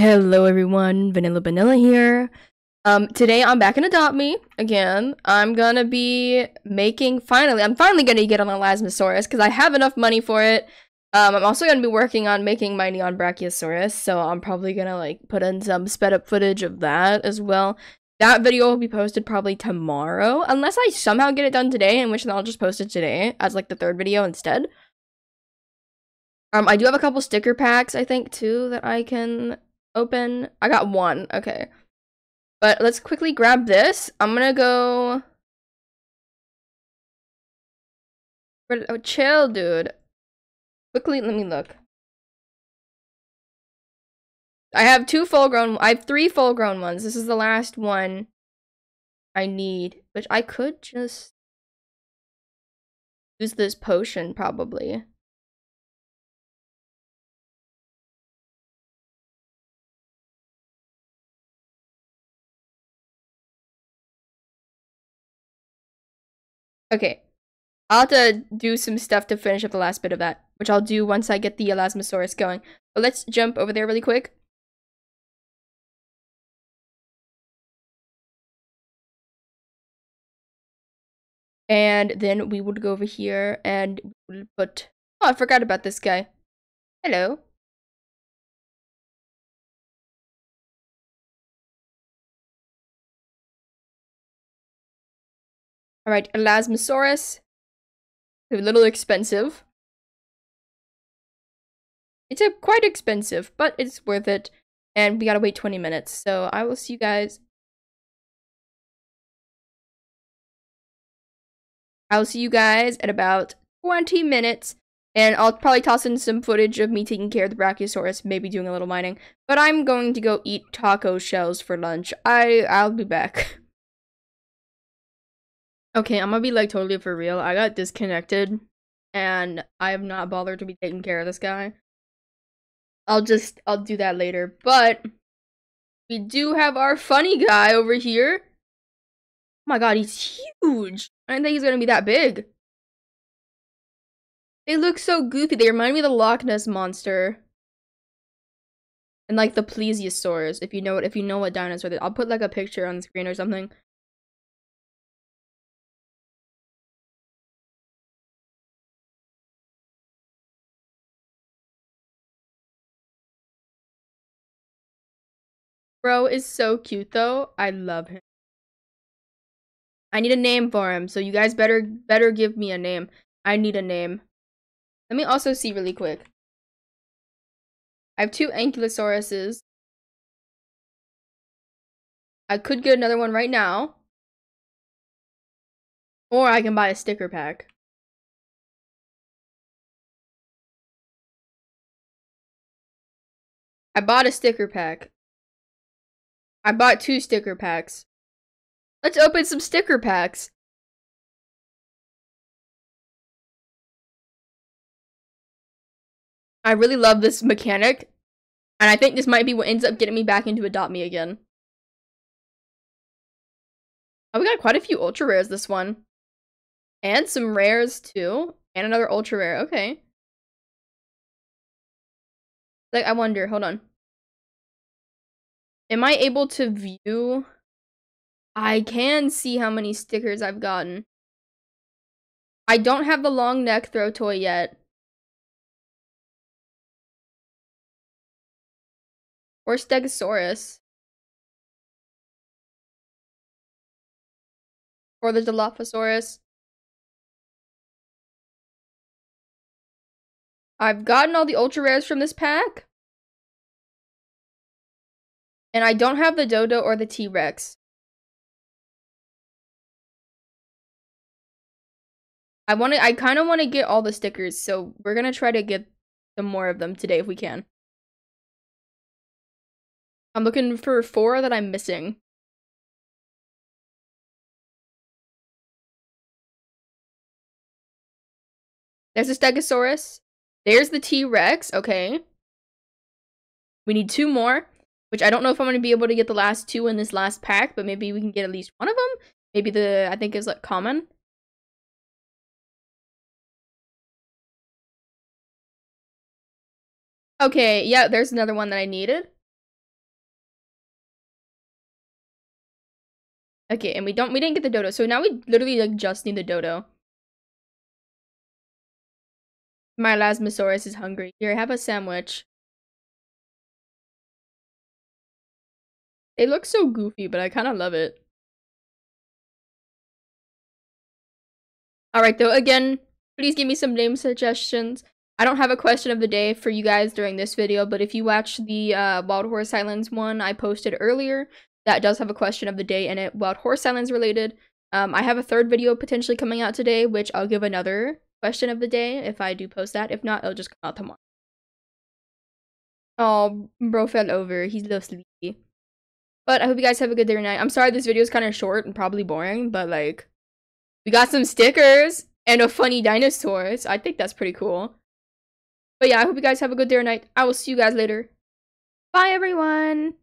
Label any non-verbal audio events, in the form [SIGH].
Hello everyone, Vanilla Bunilla here. Um, today I'm back in Adopt Me again. I'm gonna be making, finally, I'm finally gonna get on the Elasmosaurus because I have enough money for it. Um, I'm also gonna be working on making my Neon Brachiosaurus, so I'm probably gonna like put in some sped up footage of that as well. That video will be posted probably tomorrow, unless I somehow get it done today, in which then I'll just post it today as like the third video instead. Um, I do have a couple sticker packs, I think, too, that I can open. I got one. Okay. But let's quickly grab this. I'm gonna go... Oh, chill, dude. Quickly, let me look. I have two full-grown... I have three full-grown ones. This is the last one I need. Which I could just... Use this potion, probably. Okay. I'll have to do some stuff to finish up the last bit of that, which I'll do once I get the Elasmosaurus going. But let's jump over there really quick. And then we would go over here and put... Oh, I forgot about this guy. Hello. Alright, Elasmosaurus. A little expensive. It's a quite expensive, but it's worth it. And we gotta wait 20 minutes. So I will see you guys. I will see you guys at about 20 minutes. And I'll probably toss in some footage of me taking care of the Brachiosaurus, maybe doing a little mining. But I'm going to go eat taco shells for lunch. I I'll be back. [LAUGHS] Okay, I'm gonna be like totally for real. I got disconnected and I have not bothered to be taking care of this guy. I'll just I'll do that later. But we do have our funny guy over here. Oh my god, he's huge. I didn't think he's gonna be that big. They look so goofy. They remind me of the Loch Ness monster. And like the plesiosaurs, if you know what if you know what dinosaur. I'll put like a picture on the screen or something. Bro is so cute though. I love him. I need a name for him, so you guys better better give me a name. I need a name. Let me also see really quick. I have two Ankylosauruses. I could get another one right now. Or I can buy a sticker pack. I bought a sticker pack. I bought two sticker packs. Let's open some sticker packs. I really love this mechanic. And I think this might be what ends up getting me back into Adopt Me again. Oh, we got quite a few ultra rares this one. And some rares too. And another ultra rare. Okay. Like, I wonder. Hold on. Am I able to view? I can see how many stickers I've gotten. I don't have the long neck throw toy yet. Or Stegosaurus. Or the Dilophosaurus. I've gotten all the ultra rares from this pack. And I don't have the Dodo or the T-Rex. I want to I kind of want to get all the stickers, so we're going to try to get some more of them today if we can. I'm looking for four that I'm missing. There's a Stegosaurus. There's the T-Rex. Okay. We need two more which I don't know if I'm going to be able to get the last two in this last pack, but maybe we can get at least one of them. Maybe the, I think is like common. Okay, yeah, there's another one that I needed. Okay, and we don't, we didn't get the dodo. So now we literally like just need the dodo. My Elasmosaurus is hungry. Here, have a sandwich. They looks so goofy, but I kind of love it. Alright, though, again, please give me some name suggestions. I don't have a question of the day for you guys during this video, but if you watch the uh, Wild Horse Islands one I posted earlier, that does have a question of the day in it, Wild Horse Islands related. Um, I have a third video potentially coming out today, which I'll give another question of the day if I do post that. If not, it'll just come out tomorrow. Oh, bro fell over. He's little sleepy. But I hope you guys have a good day or night. I'm sorry this video is kind of short and probably boring, but like, we got some stickers and a funny dinosaur. So I think that's pretty cool. But yeah, I hope you guys have a good day or night. I will see you guys later. Bye, everyone.